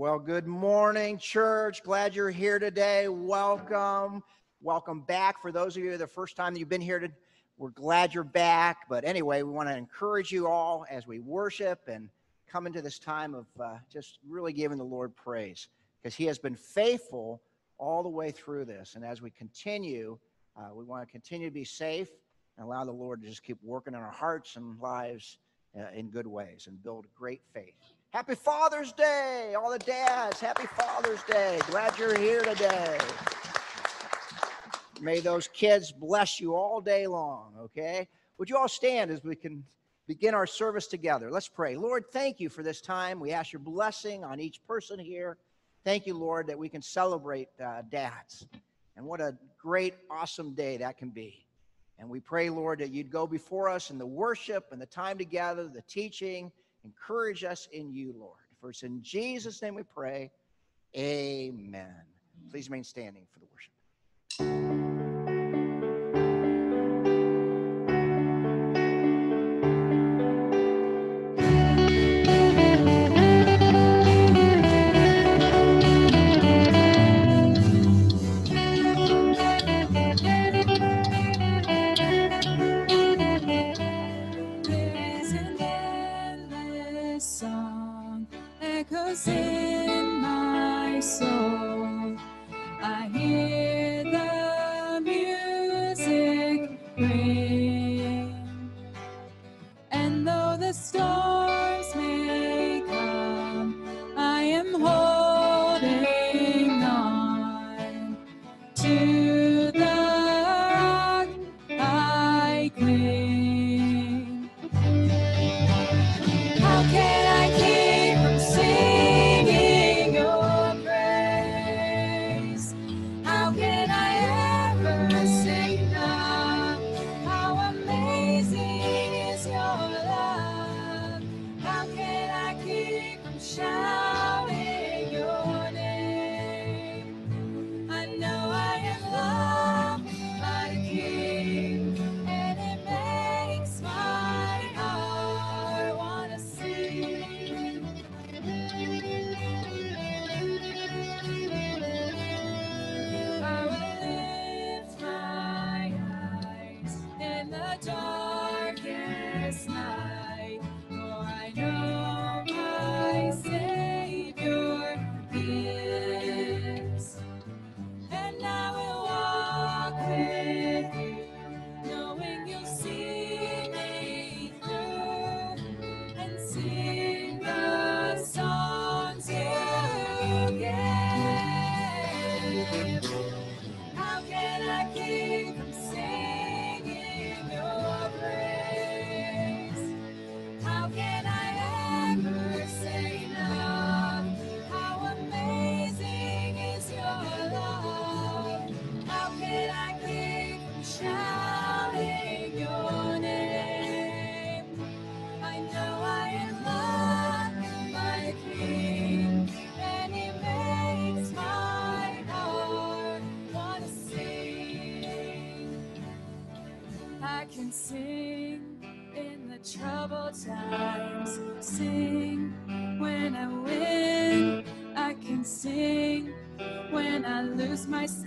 Well, good morning, church. Glad you're here today. Welcome. Welcome back. For those of you the first time that you've been here, to, we're glad you're back. But anyway, we want to encourage you all as we worship and come into this time of uh, just really giving the Lord praise because He has been faithful all the way through this. And as we continue, uh, we want to continue to be safe and allow the Lord to just keep working in our hearts and lives uh, in good ways and build great faith. Happy Father's Day, all the dads. Happy Father's Day. Glad you're here today. May those kids bless you all day long, okay? Would you all stand as we can begin our service together? Let's pray. Lord, thank you for this time. We ask your blessing on each person here. Thank you, Lord, that we can celebrate uh, dads. And what a great, awesome day that can be. And we pray, Lord, that you'd go before us in the worship and the time together, the teaching Encourage us in you, Lord. For it's in Jesus' name we pray. Amen. Please remain standing for the worship.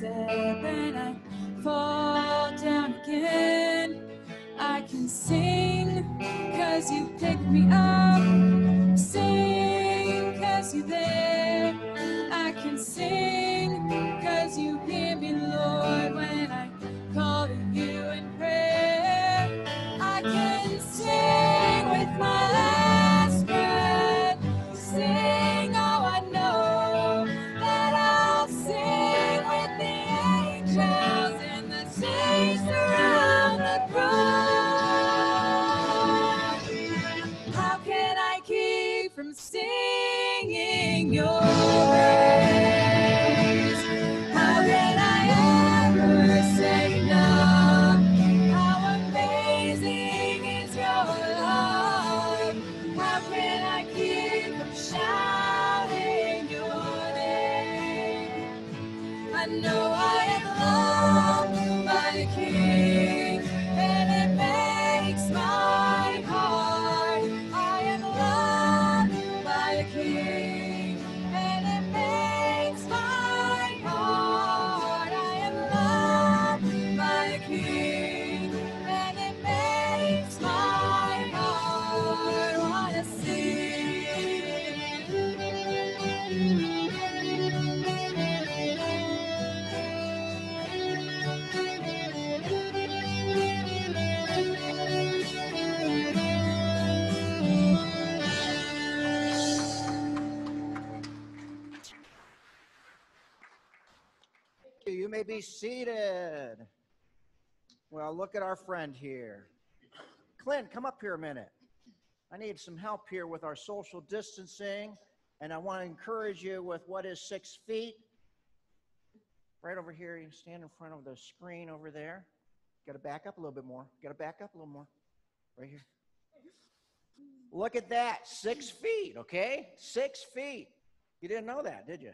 And be seated. Well, look at our friend here. Clint, come up here a minute. I need some help here with our social distancing, and I want to encourage you with what is six feet. Right over here, you stand in front of the screen over there. Got to back up a little bit more. Got to back up a little more. Right here. Look at that, six feet, okay? Six feet. You didn't know that, did you?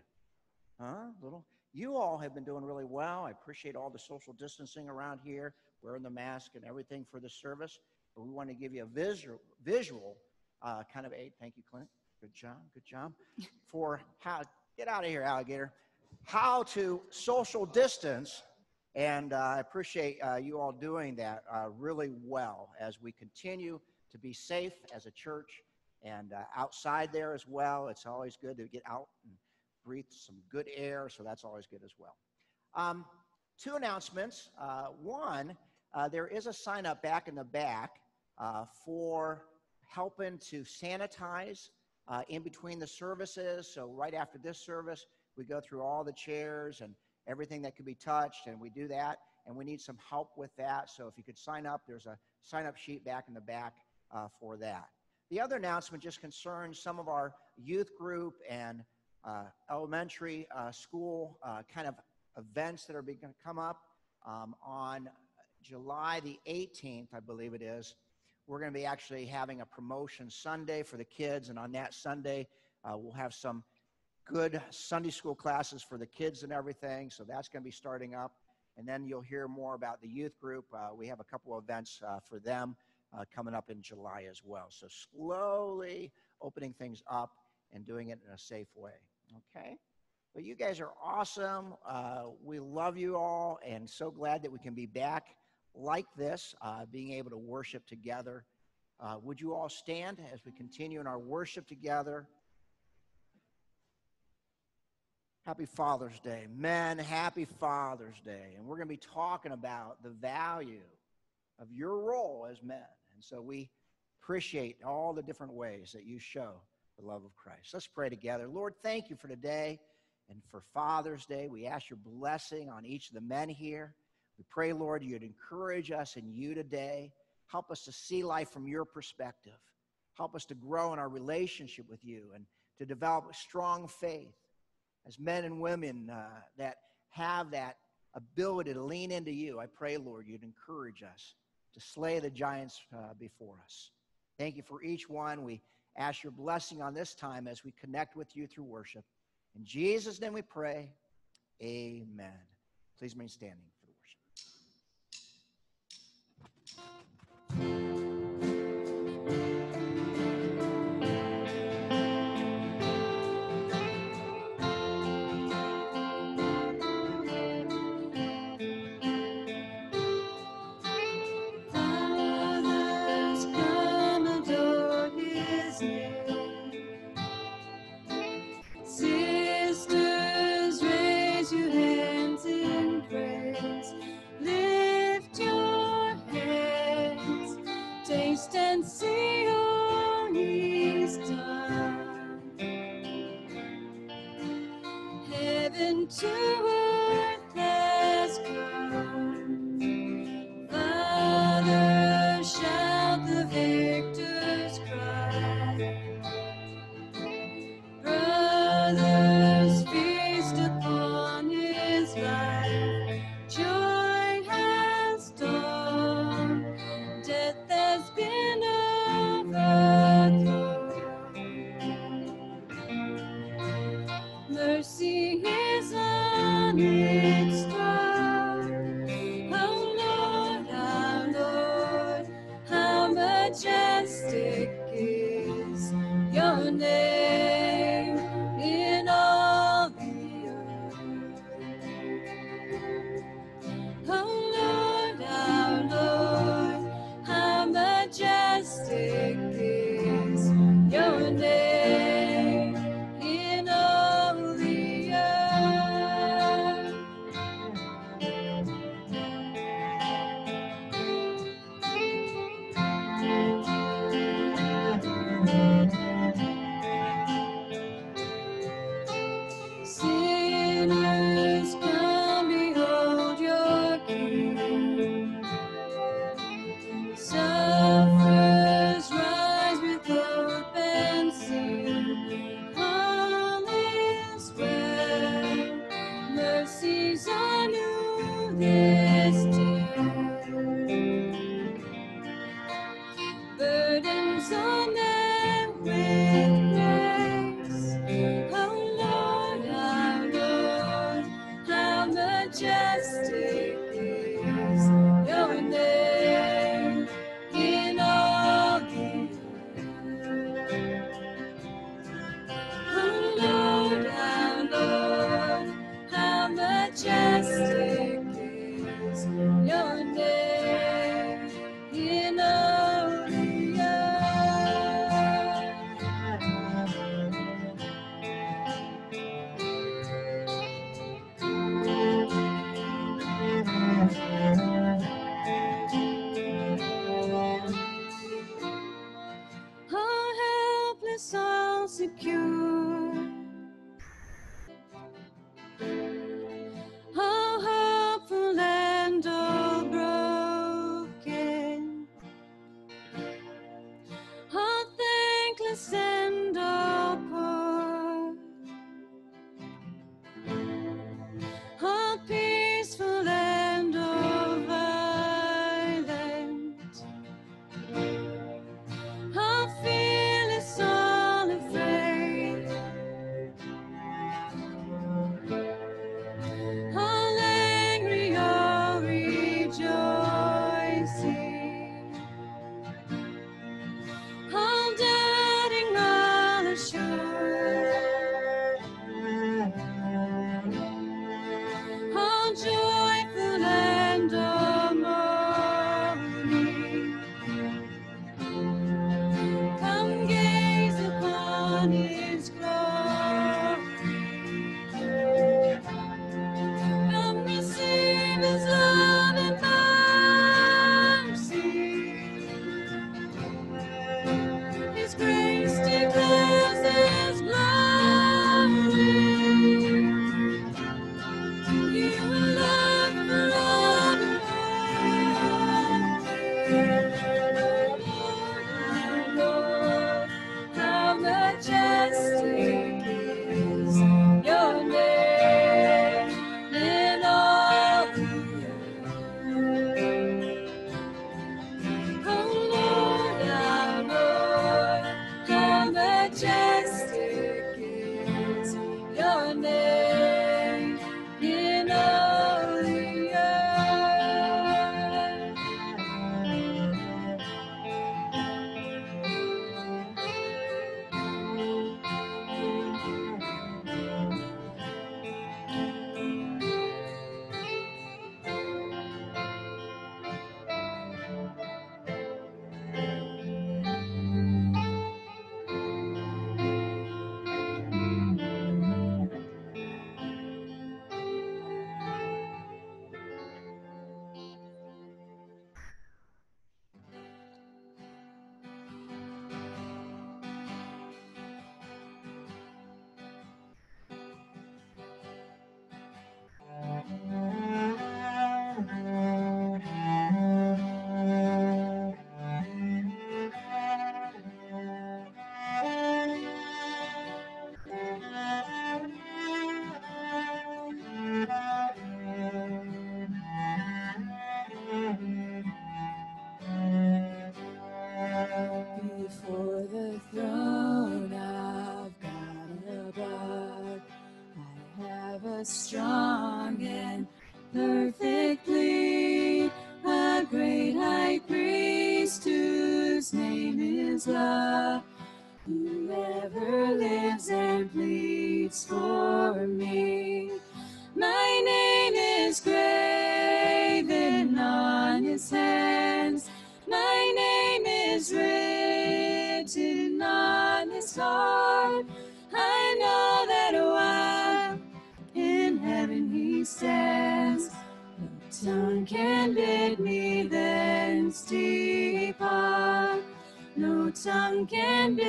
Huh? Little. You all have been doing really well. I appreciate all the social distancing around here, wearing the mask and everything for the service. But we want to give you a visual, visual uh, kind of aid. Thank you, Clint. Good job. Good job. For how, get out of here, alligator. How to social distance. And uh, I appreciate uh, you all doing that uh, really well as we continue to be safe as a church and uh, outside there as well. It's always good to get out and breathe some good air, so that's always good as well. Um, two announcements. Uh, one, uh, there is a sign up back in the back uh, for helping to sanitize uh, in between the services. So, right after this service, we go through all the chairs and everything that could be touched, and we do that. And we need some help with that. So, if you could sign up, there's a sign up sheet back in the back uh, for that. The other announcement just concerns some of our youth group and elementary uh, school uh, kind of events that are going to come up um, on July the 18th, I believe it is. We're going to be actually having a promotion Sunday for the kids, and on that Sunday, uh, we'll have some good Sunday school classes for the kids and everything. So that's going to be starting up. And then you'll hear more about the youth group. Uh, we have a couple of events uh, for them uh, coming up in July as well. So slowly opening things up and doing it in a safe way. Okay? But you guys are awesome. Uh, we love you all and so glad that we can be back like this, uh, being able to worship together. Uh, would you all stand as we continue in our worship together? Happy Father's Day. Men, happy Father's Day. And we're going to be talking about the value of your role as men. And so we appreciate all the different ways that you show the love of Christ. Let's pray together. Lord, thank you for today and for Father's Day. We ask your blessing on each of the men here. We pray, Lord, you'd encourage us in you today. Help us to see life from your perspective. Help us to grow in our relationship with you and to develop a strong faith as men and women uh, that have that ability to lean into you. I pray, Lord, you'd encourage us to slay the giants uh, before us. Thank you for each one. We ask your blessing on this time as we connect with you through worship. In Jesus' name we pray. Amen. Please remain standing. You. can be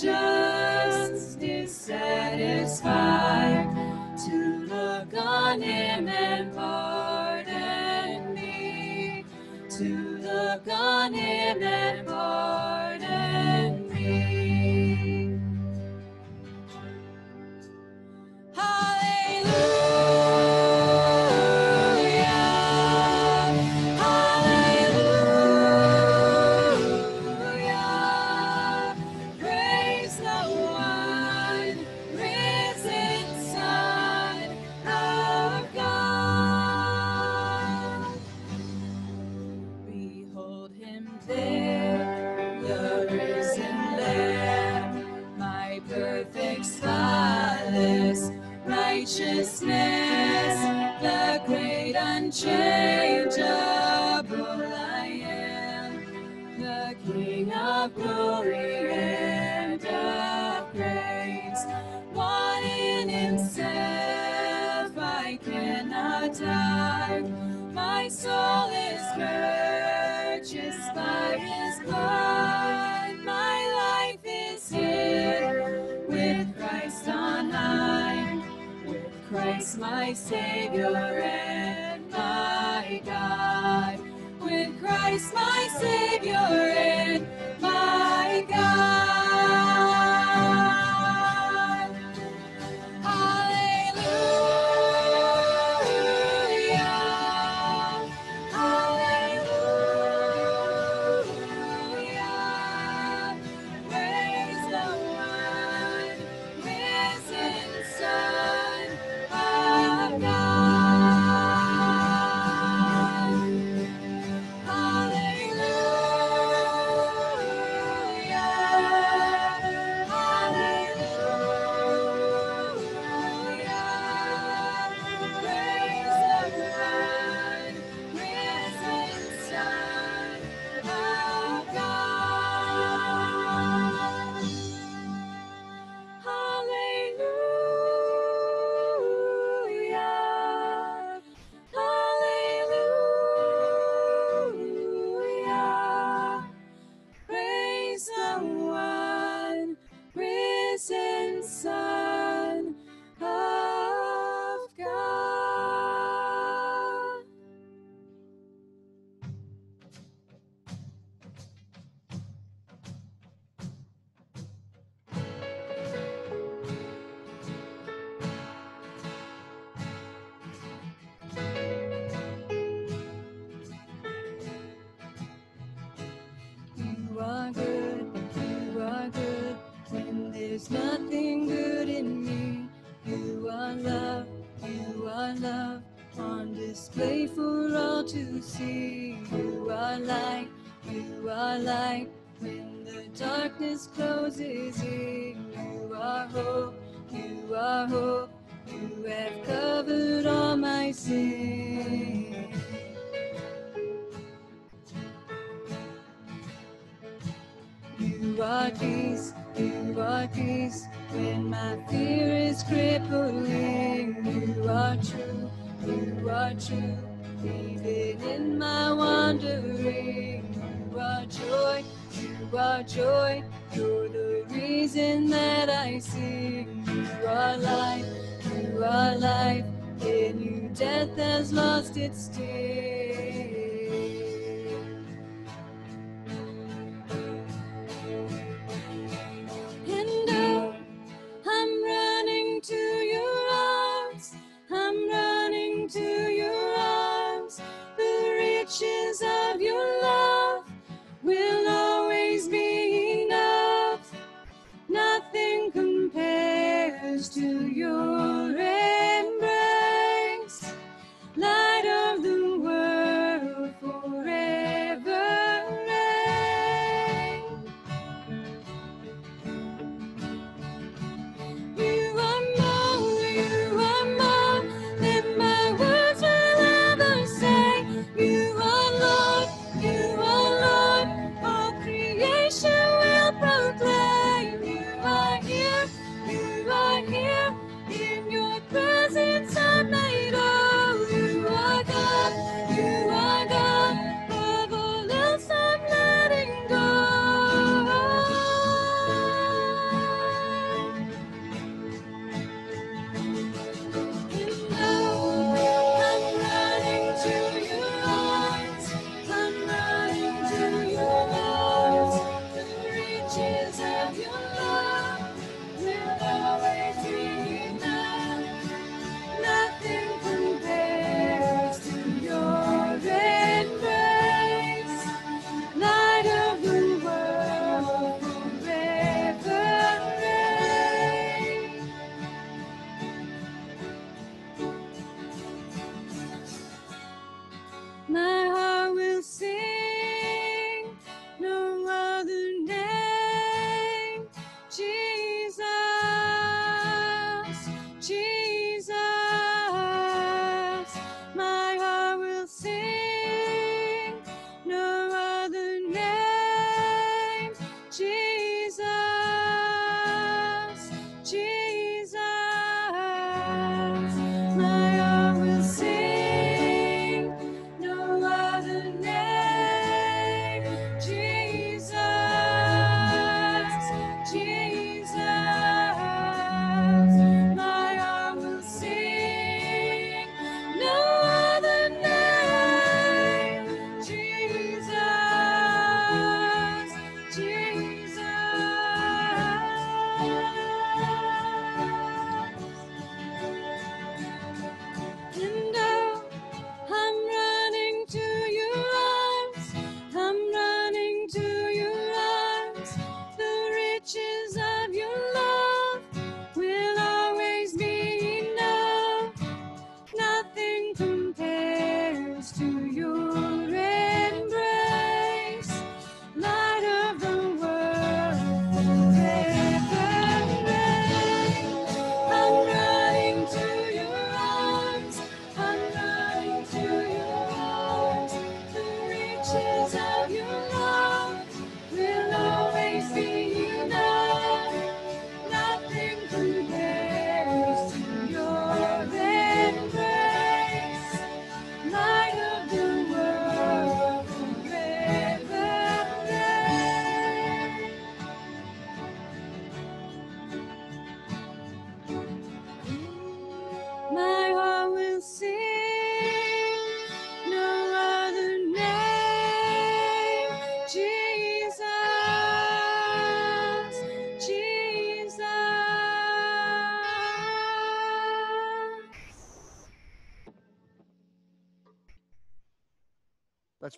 just dissatisfied to look on him and pardon me, to look on him and pardon My Savior and my God. With Christ, my Savior and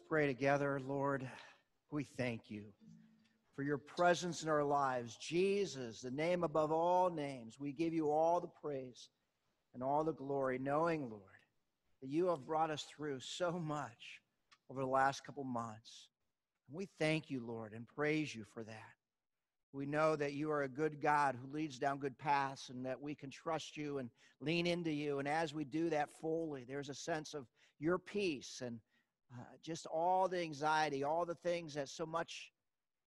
pray together, Lord. We thank you for your presence in our lives. Jesus, the name above all names, we give you all the praise and all the glory, knowing, Lord, that you have brought us through so much over the last couple months. And we thank you, Lord, and praise you for that. We know that you are a good God who leads down good paths and that we can trust you and lean into you. And as we do that fully, there's a sense of your peace and uh, just all the anxiety, all the things that so much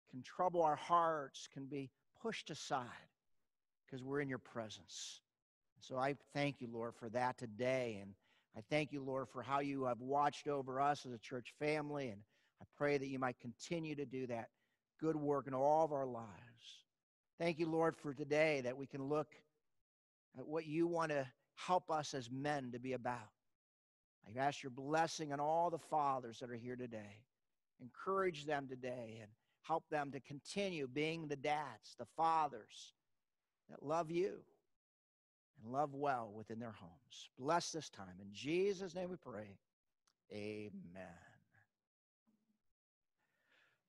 can trouble our hearts can be pushed aside because we're in your presence. So I thank you, Lord, for that today. And I thank you, Lord, for how you have watched over us as a church family. And I pray that you might continue to do that good work in all of our lives. Thank you, Lord, for today that we can look at what you want to help us as men to be about. I ask your blessing on all the fathers that are here today. Encourage them today and help them to continue being the dads, the fathers that love you and love well within their homes. Bless this time. In Jesus' name we pray. Amen.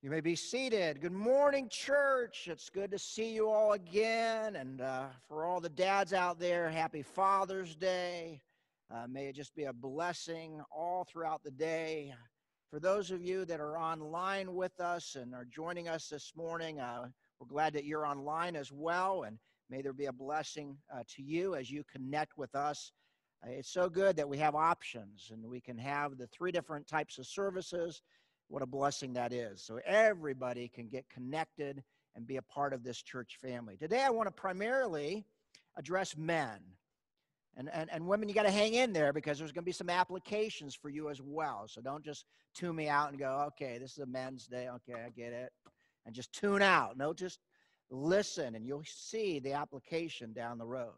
You may be seated. Good morning, church. It's good to see you all again. And uh, for all the dads out there, happy Father's Day. Uh, may it just be a blessing all throughout the day. For those of you that are online with us and are joining us this morning, uh, we're glad that you're online as well. And may there be a blessing uh, to you as you connect with us. Uh, it's so good that we have options and we can have the three different types of services. What a blessing that is. So everybody can get connected and be a part of this church family. Today, I want to primarily address men. And, and, and women, you got to hang in there because there's going to be some applications for you as well. So don't just tune me out and go, okay, this is a men's day. Okay, I get it. And just tune out. No, just listen and you'll see the application down the road.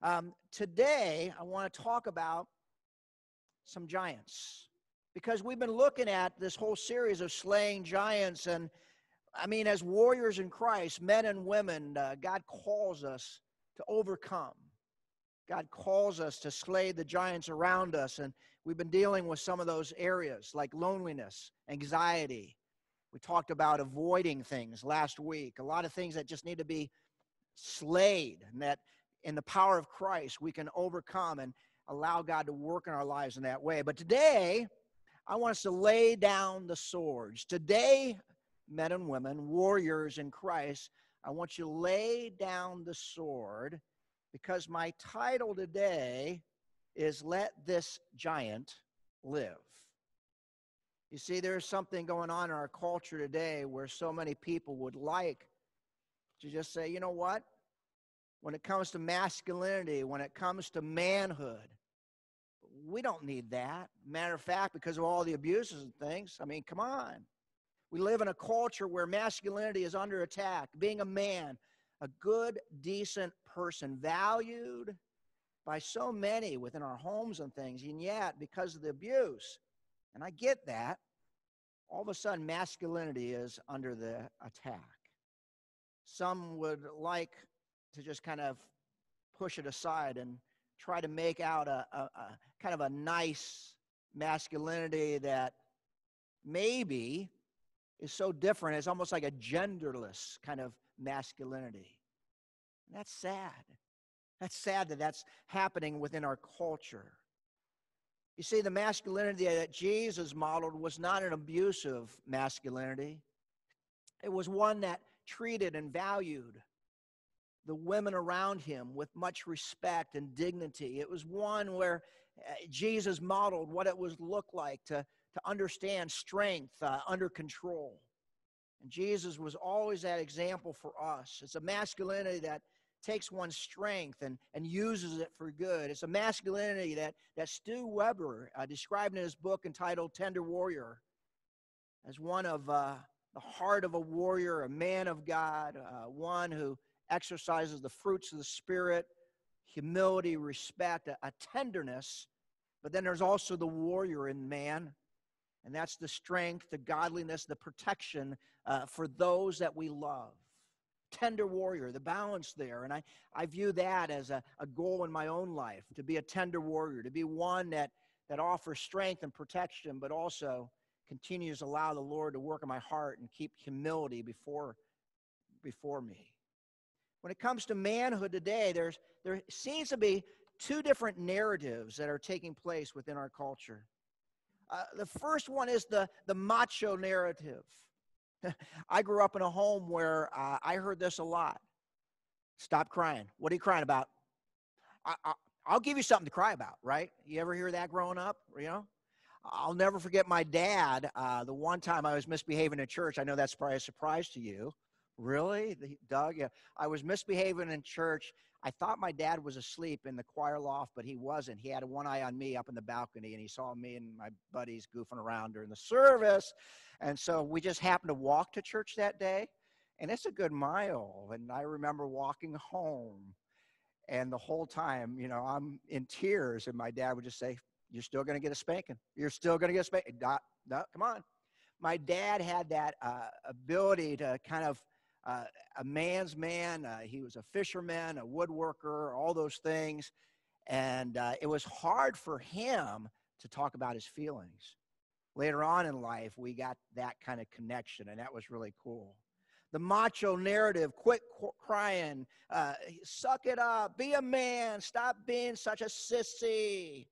Um, today, I want to talk about some giants because we've been looking at this whole series of slaying giants. And I mean, as warriors in Christ, men and women, uh, God calls us to overcome. God calls us to slay the giants around us. And we've been dealing with some of those areas like loneliness, anxiety. We talked about avoiding things last week, a lot of things that just need to be slayed, and that in the power of Christ we can overcome and allow God to work in our lives in that way. But today, I want us to lay down the swords. Today, men and women, warriors in Christ, I want you to lay down the sword because my title today is Let This Giant Live. You see, there's something going on in our culture today where so many people would like to just say, you know what? When it comes to masculinity, when it comes to manhood, we don't need that. Matter of fact, because of all the abuses and things, I mean, come on. We live in a culture where masculinity is under attack. Being a man, a good, decent person, valued by so many within our homes and things, and yet, because of the abuse, and I get that, all of a sudden masculinity is under the attack. Some would like to just kind of push it aside and try to make out a, a, a kind of a nice masculinity that maybe is so different. It's almost like a genderless kind of masculinity. And that's sad. That's sad that that's happening within our culture. You see, the masculinity that Jesus modeled was not an abusive masculinity, it was one that treated and valued the women around him with much respect and dignity. It was one where uh, Jesus modeled what it was look like to, to understand strength uh, under control. And Jesus was always that example for us. It's a masculinity that takes one's strength and, and uses it for good. It's a masculinity that, that Stu Weber uh, described in his book entitled Tender Warrior as one of uh, the heart of a warrior, a man of God, uh, one who exercises the fruits of the Spirit, humility, respect, a, a tenderness. But then there's also the warrior in man, and that's the strength, the godliness, the protection uh, for those that we love tender warrior, the balance there. And I, I view that as a, a goal in my own life to be a tender warrior, to be one that, that offers strength and protection, but also continues to allow the Lord to work in my heart and keep humility before, before me. When it comes to manhood today, there's, there seems to be two different narratives that are taking place within our culture. Uh, the first one is the, the macho narrative. I grew up in a home where uh, I heard this a lot. Stop crying. What are you crying about? I, I, I'll give you something to cry about, right? You ever hear that growing up? You know, I'll never forget my dad. Uh, the one time I was misbehaving in church. I know that's probably a surprise to you. Really, Doug? Yeah, I was misbehaving in church. I thought my dad was asleep in the choir loft, but he wasn't. He had one eye on me up in the balcony, and he saw me and my buddies goofing around during the service. And so we just happened to walk to church that day, and it's a good mile. And I remember walking home, and the whole time, you know, I'm in tears, and my dad would just say, "You're still going to get a spanking. You're still going to get a spanking. No, come on." My dad had that uh, ability to kind of uh, a man's man. Uh, he was a fisherman, a woodworker, all those things. And uh, it was hard for him to talk about his feelings. Later on in life, we got that kind of connection, and that was really cool. The macho narrative, quit qu- crying, uh, suck it up, be a man, stop being such a sissy.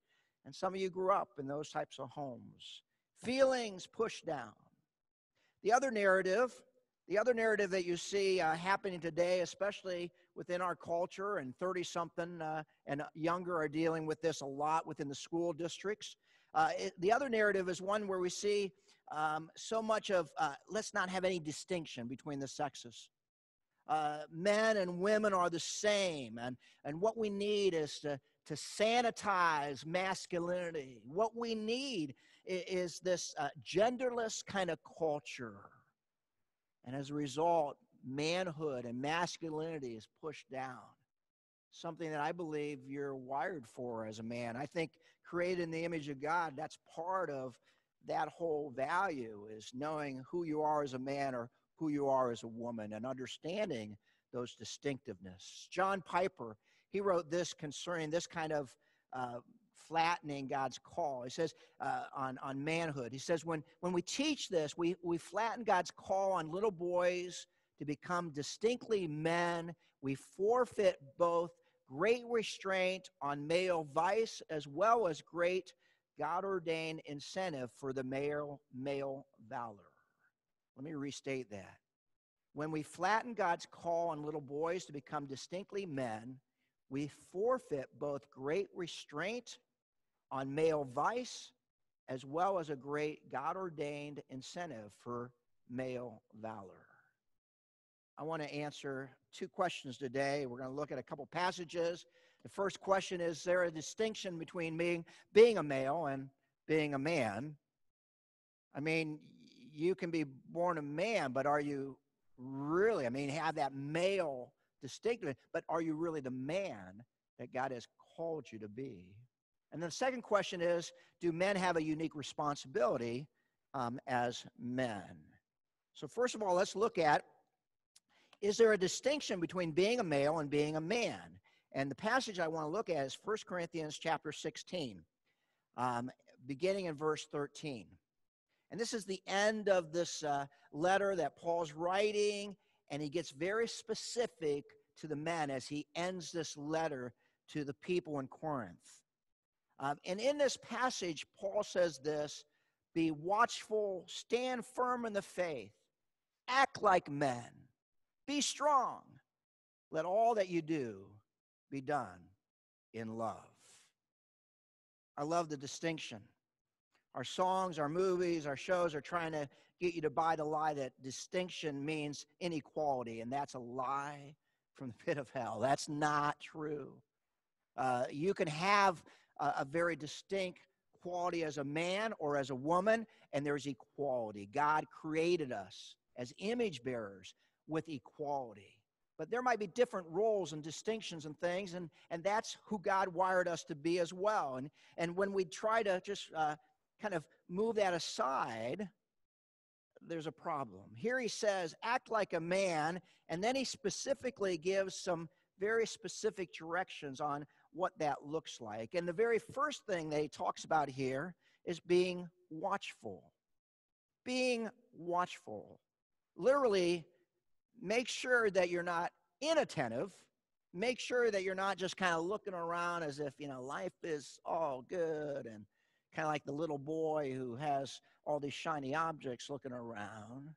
And some of you grew up in those types of homes. Feelings pushed down. The other narrative the other narrative that you see uh, happening today, especially within our culture, and 30 something uh, and younger are dealing with this a lot within the school districts. Uh, it, the other narrative is one where we see um, so much of uh, let's not have any distinction between the sexes. Uh, men and women are the same, and, and what we need is to, to sanitize masculinity. What we need is, is this uh, genderless kind of culture and as a result, manhood and masculinity is pushed down. Something that I believe you're wired for as a man. I think created in the image of God, that's part of that whole value is knowing who you are as a man or who you are as a woman and understanding those distinctiveness. John Piper, he wrote this concerning this kind of uh, flattening God's call. He says uh, on, on manhood, he says, when, when we teach this, we, we flatten God's call on little boys to become distinctly men. We forfeit both great restraint on male vice as well as great God ordained incentive for the male, male valor. Let me restate that. When we flatten God's call on little boys to become distinctly men, we forfeit both great restraint on male vice as well as a great God ordained incentive for male valor. I want to answer two questions today. We're going to look at a couple passages. The first question is, there a distinction between being, being a male and being a man? I mean, you can be born a man, but are you really, I mean, have that male distinctive, but are you really the man that God has called you to be? And then the second question is Do men have a unique responsibility um, as men? So, first of all, let's look at is there a distinction between being a male and being a man? And the passage I want to look at is 1 Corinthians chapter 16, um, beginning in verse 13. And this is the end of this uh, letter that Paul's writing, and he gets very specific to the men as he ends this letter to the people in Corinth. Um, and in this passage, Paul says this be watchful, stand firm in the faith, act like men, be strong. Let all that you do be done in love. I love the distinction. Our songs, our movies, our shows are trying to get you to buy the lie that distinction means inequality, and that's a lie from the pit of hell. That's not true. Uh, you can have a, a very distinct quality as a man or as a woman, and there's equality. God created us as image bearers with equality. But there might be different roles and distinctions and things, and, and that's who God wired us to be as well. And, and when we try to just uh, kind of move that aside, there's a problem. Here he says, act like a man, and then he specifically gives some very specific directions on what that looks like. And the very first thing that he talks about here is being watchful. being watchful. Literally, make sure that you're not inattentive. Make sure that you're not just kind of looking around as if, you know, life is all good and kind of like the little boy who has all these shiny objects looking around.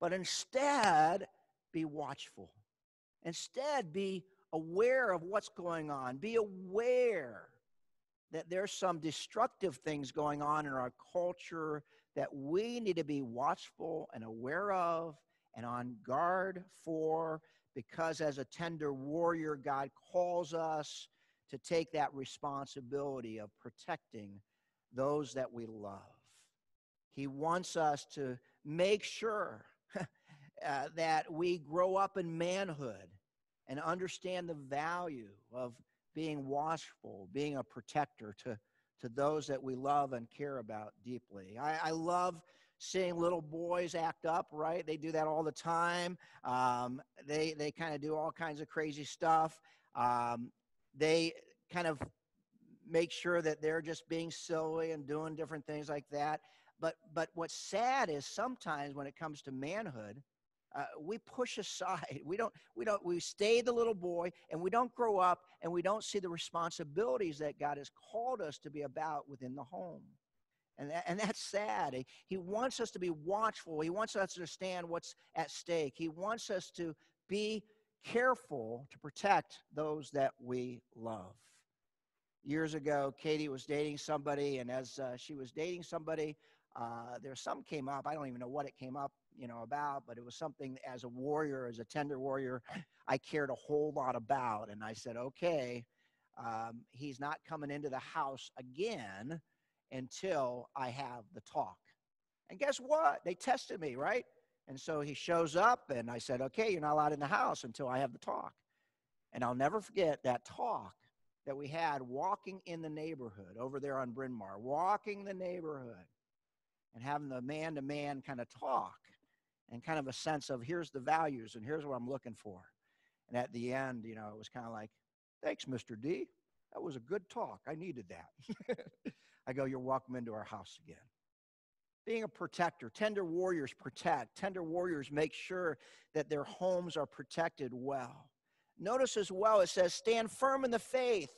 But instead, be watchful. Instead, be aware of what's going on. Be aware that there's some destructive things going on in our culture that we need to be watchful and aware of and on guard for because as a tender warrior god calls us to take that responsibility of protecting those that we love he wants us to make sure uh, that we grow up in manhood and understand the value of being watchful, being a protector to, to those that we love and care about deeply. I, I love seeing little boys act up, right? They do that all the time. Um, they they kind of do all kinds of crazy stuff. Um, they kind of make sure that they're just being silly and doing different things like that. But but what's sad is sometimes when it comes to manhood, uh, we push aside. We don't, we don't, we stay the little boy and we don't grow up and we don't see the responsibilities that God has called us to be about within the home. And, that, and that's sad. He, he wants us to be watchful. He wants us to understand what's at stake. He wants us to be careful to protect those that we love. Years ago, Katie was dating somebody, and as uh, she was dating somebody, uh, there some came up. I don't even know what it came up you know about but it was something as a warrior as a tender warrior i cared a whole lot about and i said okay um, he's not coming into the house again until i have the talk. And guess what? They tested me right? And so he shows up and i said okay you're not allowed in the house until i have the talk. And i'll never forget that talk that we had walking in the neighborhood over there on Bryn Mawr, walking the neighborhood and having the man to man kind of talk and kind of a sense of here's the values and here's what I'm looking for. And at the end, you know, it was kind of like, thanks, Mr. D. That was a good talk. I needed that. I go, you're welcome into our house again. Being a protector, tender warriors protect. Tender warriors make sure that their homes are protected well. Notice as well, it says, stand firm in the faith.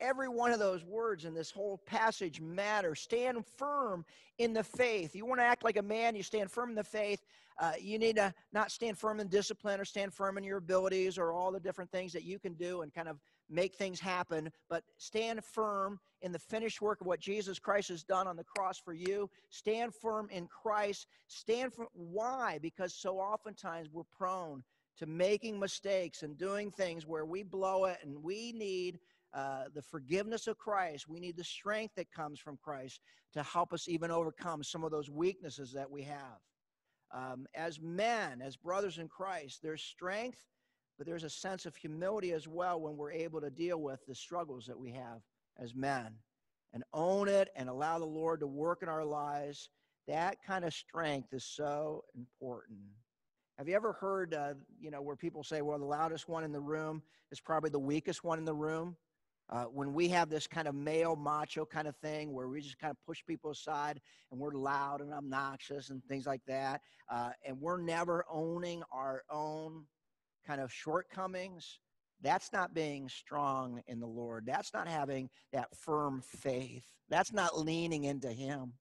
Every one of those words in this whole passage matter. Stand firm in the faith. You want to act like a man, you stand firm in the faith. Uh, you need to not stand firm in discipline or stand firm in your abilities or all the different things that you can do and kind of make things happen, but stand firm in the finished work of what Jesus Christ has done on the cross for you. Stand firm in Christ. Stand firm. Why? Because so oftentimes we're prone to making mistakes and doing things where we blow it and we need uh, the forgiveness of Christ. We need the strength that comes from Christ to help us even overcome some of those weaknesses that we have. Um, as men, as brothers in Christ, there's strength, but there's a sense of humility as well when we're able to deal with the struggles that we have as men and own it and allow the Lord to work in our lives. That kind of strength is so important. Have you ever heard, uh, you know, where people say, well, the loudest one in the room is probably the weakest one in the room? Uh, when we have this kind of male macho kind of thing where we just kind of push people aside and we're loud and obnoxious and things like that, uh, and we're never owning our own kind of shortcomings, that's not being strong in the Lord. That's not having that firm faith. That's not leaning into Him.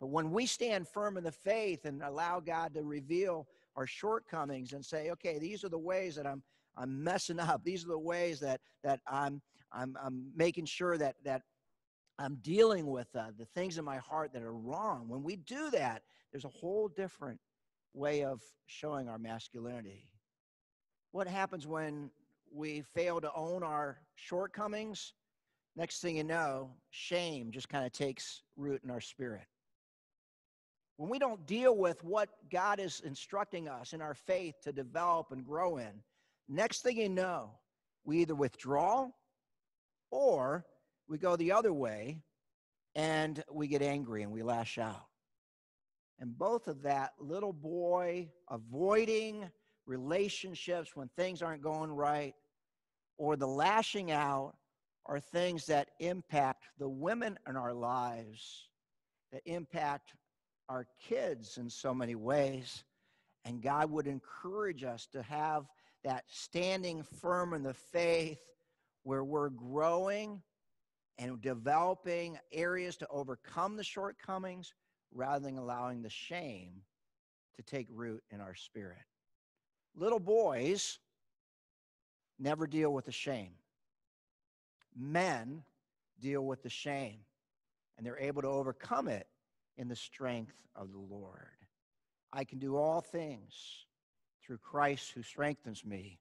But when we stand firm in the faith and allow God to reveal our shortcomings and say, okay, these are the ways that I'm I'm messing up. These are the ways that that I'm I'm, I'm making sure that, that I'm dealing with uh, the things in my heart that are wrong. When we do that, there's a whole different way of showing our masculinity. What happens when we fail to own our shortcomings? Next thing you know, shame just kind of takes root in our spirit. When we don't deal with what God is instructing us in our faith to develop and grow in, next thing you know, we either withdraw or we go the other way and we get angry and we lash out. And both of that little boy avoiding relationships when things aren't going right or the lashing out are things that impact the women in our lives, that impact our kids in so many ways. And God would encourage us to have that standing firm in the faith where we're growing and developing areas to overcome the shortcomings rather than allowing the shame to take root in our spirit. Little boys never deal with the shame. Men deal with the shame, and they're able to overcome it in the strength of the Lord. I can do all things through Christ who strengthens me,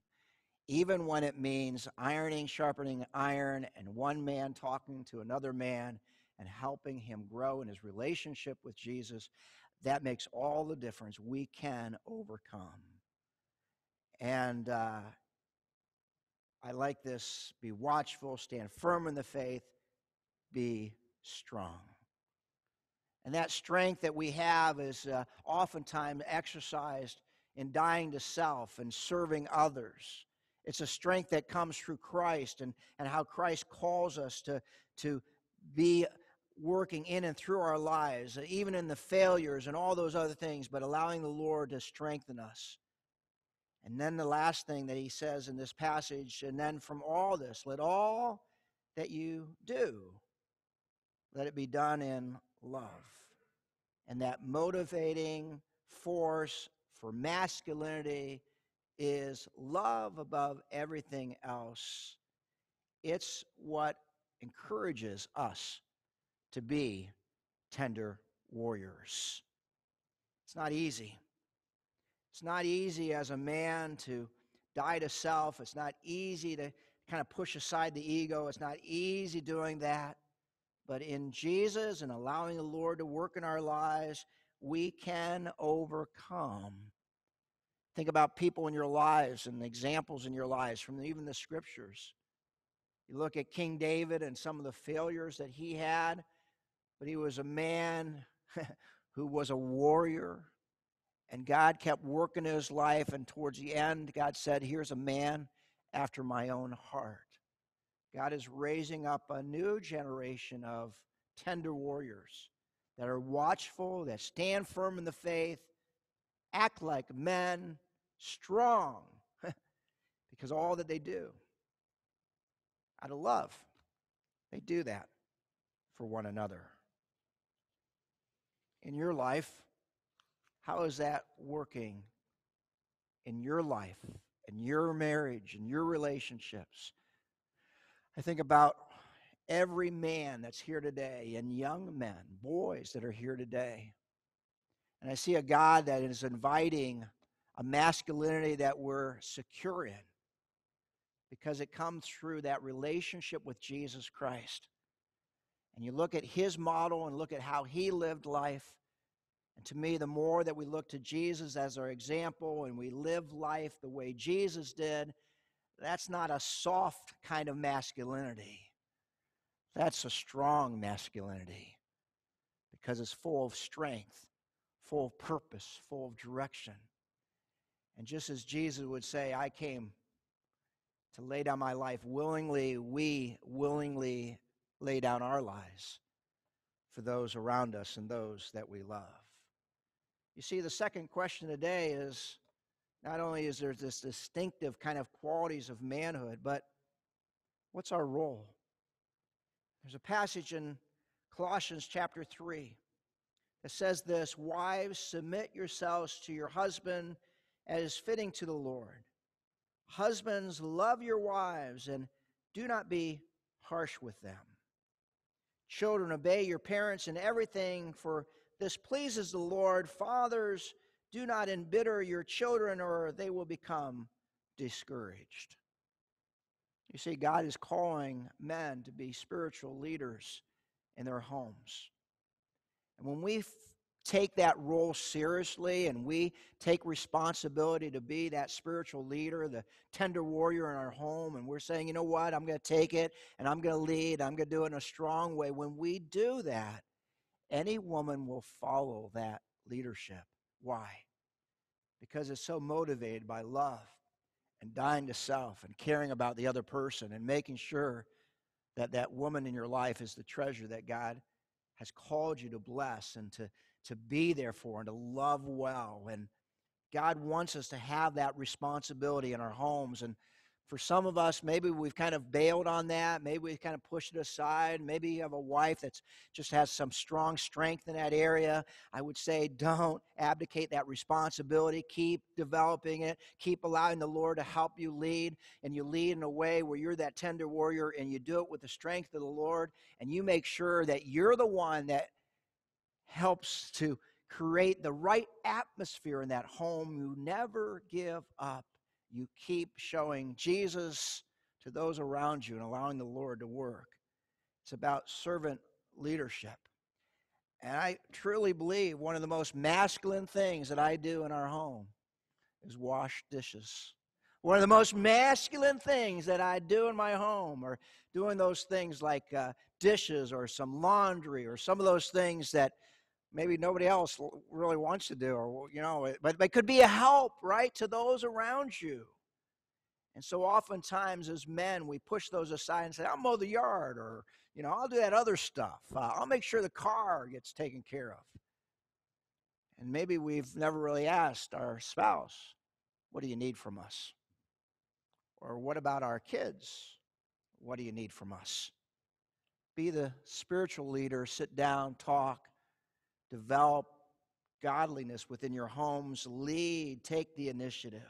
even when it means ironing, sharpening iron, and one man talking to another man and helping him grow in his relationship with Jesus. That makes all the difference. We can overcome. And uh, I like this be watchful, stand firm in the faith, be strong. And that strength that we have is uh, oftentimes exercised in dying to self and serving others. It's a strength that comes through Christ and, and how Christ calls us to, to be working in and through our lives, even in the failures and all those other things, but allowing the Lord to strengthen us. And then the last thing that he says in this passage, and then from all this, let all that you do, let it be done in love. And that motivating force for masculinity is love above everything else. It's what encourages us to be tender warriors. It's not easy. It's not easy as a man to die to self. It's not easy to kind of push aside the ego. It's not easy doing that. But in Jesus and allowing the Lord to work in our lives, we can overcome. Think about people in your lives and examples in your lives from even the scriptures. You look at King David and some of the failures that he had, but he was a man who was a warrior. And God kept working in his life. And towards the end, God said, Here's a man after my own heart. God is raising up a new generation of tender warriors that are watchful, that stand firm in the faith, act like men, strong, because all that they do out of love, they do that for one another. In your life, how is that working in your life, in your marriage, in your relationships? I think about every man that's here today and young men, boys that are here today. And I see a God that is inviting a masculinity that we're secure in because it comes through that relationship with Jesus Christ. And you look at his model and look at how he lived life. And to me, the more that we look to Jesus as our example and we live life the way Jesus did, that's not a soft kind of masculinity. That's a strong masculinity because it's full of strength, full of purpose, full of direction. And just as Jesus would say, I came to lay down my life willingly, we willingly lay down our lives for those around us and those that we love. You see, the second question today is not only is there this distinctive kind of qualities of manhood, but what's our role? There's a passage in Colossians chapter 3 that says this Wives, submit yourselves to your husband as fitting to the Lord. Husbands, love your wives and do not be harsh with them. Children, obey your parents in everything, for this pleases the Lord. Fathers, do not embitter your children, or they will become discouraged. You see, God is calling men to be spiritual leaders in their homes. And when we f- take that role seriously and we take responsibility to be that spiritual leader, the tender warrior in our home, and we're saying, you know what, I'm going to take it and I'm going to lead, I'm going to do it in a strong way. When we do that, any woman will follow that leadership. Why? Because it's so motivated by love and dying to self and caring about the other person and making sure that that woman in your life is the treasure that God has called you to bless and to, to be there for and to love well. And God wants us to have that responsibility in our homes. And for some of us, maybe we've kind of bailed on that. Maybe we've kind of pushed it aside. Maybe you have a wife that just has some strong strength in that area. I would say don't abdicate that responsibility. Keep developing it. Keep allowing the Lord to help you lead. And you lead in a way where you're that tender warrior and you do it with the strength of the Lord. And you make sure that you're the one that helps to create the right atmosphere in that home. You never give up you keep showing Jesus to those around you and allowing the Lord to work. It's about servant leadership. And I truly believe one of the most masculine things that I do in our home is wash dishes. One of the most masculine things that I do in my home are doing those things like uh, dishes or some laundry or some of those things that maybe nobody else really wants to do or you know but it could be a help right to those around you. And so oftentimes as men we push those aside and say i'll mow the yard or you know i'll do that other stuff. Uh, i'll make sure the car gets taken care of. And maybe we've never really asked our spouse what do you need from us? Or what about our kids? What do you need from us? Be the spiritual leader sit down talk develop godliness within your homes, lead, take the initiative.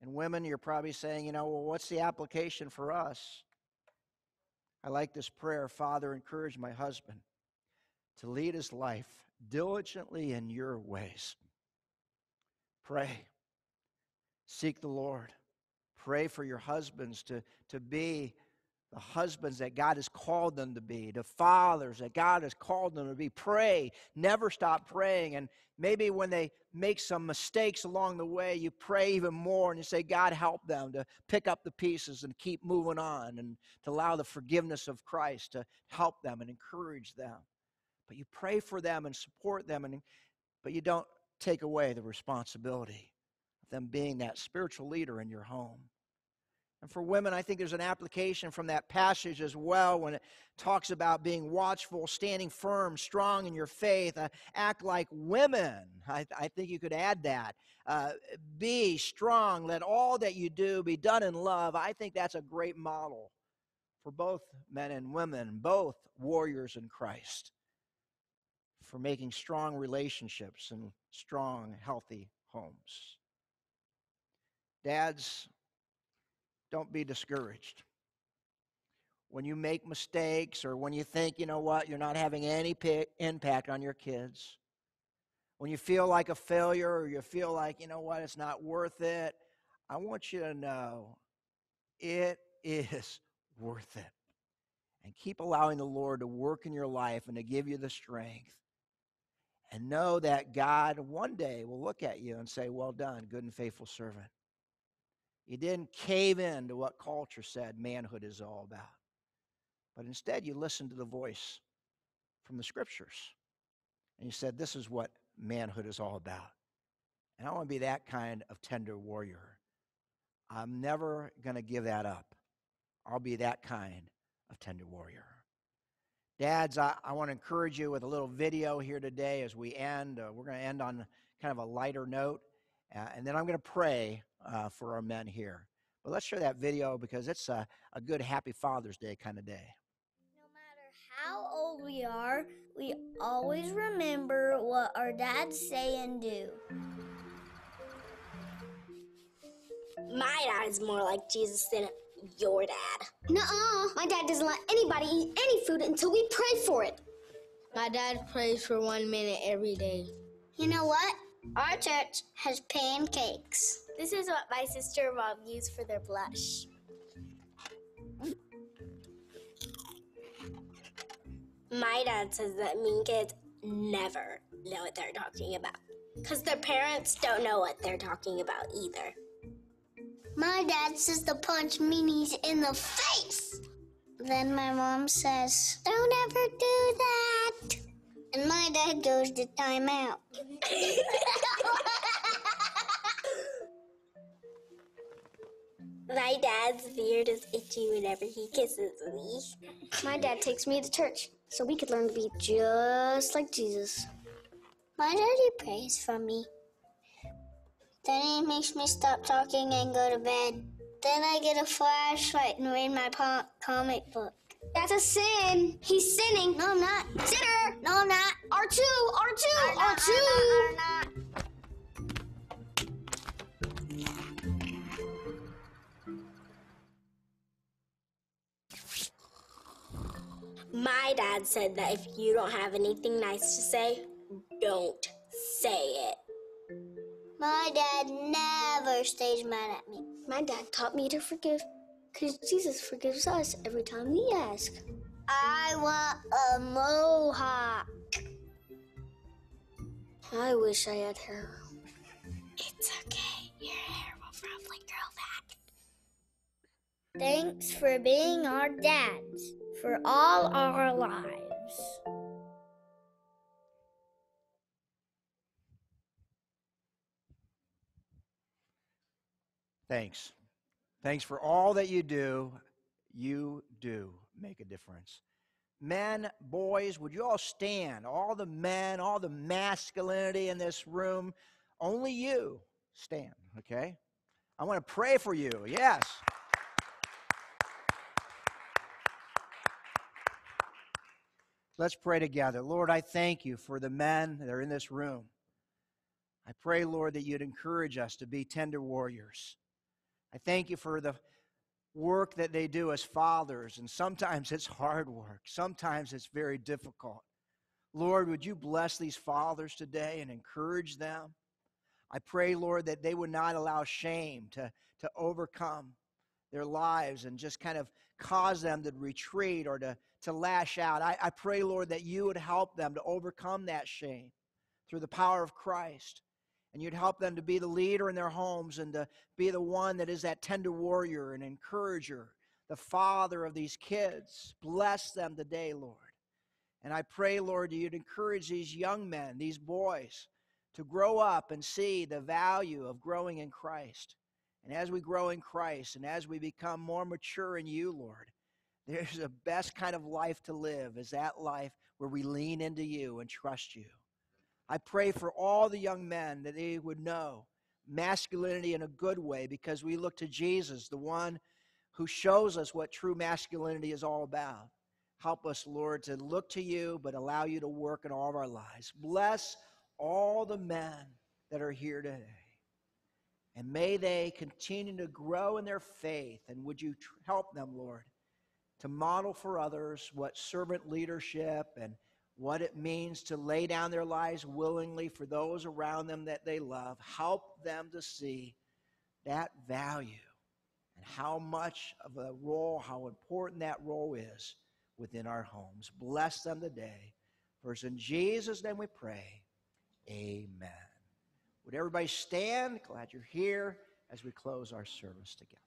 And women, you're probably saying, you know, well, what's the application for us? I like this prayer Father, encourage my husband to lead his life diligently in your ways. Pray. Seek the Lord. Pray for your husbands to, to be the husbands that God has called them to be, the fathers that God has called them to be. Pray, never stop praying. And maybe when they make some mistakes along the way, you pray even more and you say, God, help them to pick up the pieces and keep moving on and to allow the forgiveness of Christ to help them and encourage them. But you pray for them and support them, and, but you don't take away the responsibility of them being that spiritual leader in your home. And for women, I think there's an application from that passage as well when it talks about being watchful, standing firm, strong in your faith, uh, act like women. I, I, think you could add that. Uh, be strong, let all that you do be done in love. I think that's a great model for both men and women, both warriors in Christ, for making strong relationships and strong, healthy homes. Dads, don't be discouraged. When you make mistakes or when you think, you know what, you're not having any impact on your kids, when you feel like a failure or you feel like, you know what, it's not worth it, I want you to know it is worth it. And keep allowing the Lord to work in your life and to give you the strength. And know that God one day will look at you and say, Well done, good and faithful servant. You didn't cave in to what culture said manhood is all about. But instead, you listened to the voice from the scriptures. And you said, This is what manhood is all about. And I want to be that kind of tender warrior. I'm never going to give that up. I'll be that kind of tender warrior. Dads, I, I want to encourage you with a little video here today as we end. Uh, we're going to end on kind of a lighter note. Uh, and then I'm going to pray uh, for our men here. But let's share that video because it's a, a good Happy Father's Day kind of day. No matter how old we are, we always remember what our dads say and do. My dad is more like Jesus than your dad. Nuh-uh. My dad doesn't let anybody eat any food until we pray for it. My dad prays for one minute every day. You know what? Our church has pancakes. This is what my sister and mom use for their blush. My dad says that mean kids never know what they're talking about. Because their parents don't know what they're talking about either. My dad says to punch meanies in the face. Then my mom says, Don't ever do that. And my dad goes to timeout. My dad's beard is itchy whenever he kisses me. My dad takes me to church. so we could learn to be just like Jesus. My daddy prays for me. Then he makes me stop talking and go to bed. Then I get a flashlight and read my po- comic book. That's a sin. He's sinning. No, I'm not. Sinner. No, I'm not. R2, R2, R2. My dad said that if you don't have anything nice to say, don't say it. My dad never stays mad at me. My dad taught me to forgive because Jesus forgives us every time we ask. I want a mohawk. I wish I had hair. It's okay. Your Thanks for being our dads for all our lives. Thanks. Thanks for all that you do. You do make a difference. Men, boys, would you all stand? All the men, all the masculinity in this room, only you stand, okay? I want to pray for you. Yes. Let's pray together. Lord, I thank you for the men that are in this room. I pray, Lord, that you'd encourage us to be tender warriors. I thank you for the work that they do as fathers, and sometimes it's hard work, sometimes it's very difficult. Lord, would you bless these fathers today and encourage them? I pray, Lord, that they would not allow shame to, to overcome their lives and just kind of cause them to retreat or to, to lash out. I, I pray, Lord, that you would help them to overcome that shame through the power of Christ. And you'd help them to be the leader in their homes and to be the one that is that tender warrior and encourager, the father of these kids. Bless them today, Lord. And I pray, Lord, you'd encourage these young men, these boys, to grow up and see the value of growing in Christ. And as we grow in Christ and as we become more mature in you, Lord, there's a best kind of life to live is that life where we lean into you and trust you. I pray for all the young men that they would know masculinity in a good way because we look to Jesus, the one who shows us what true masculinity is all about. Help us, Lord, to look to you, but allow you to work in all of our lives. Bless all the men that are here today. And may they continue to grow in their faith. And would you tr- help them, Lord, to model for others what servant leadership and what it means to lay down their lives willingly for those around them that they love. Help them to see that value and how much of a role, how important that role is within our homes. Bless them today. First, in Jesus' name we pray. Amen. Would everybody stand? Glad you're here as we close our service together.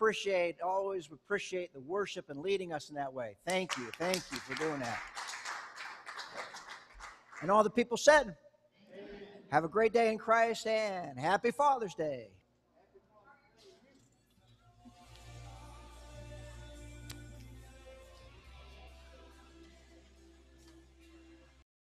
Appreciate, always appreciate the worship and leading us in that way. Thank you. Thank you for doing that. And all the people said, have a great day in Christ and happy Father's Day.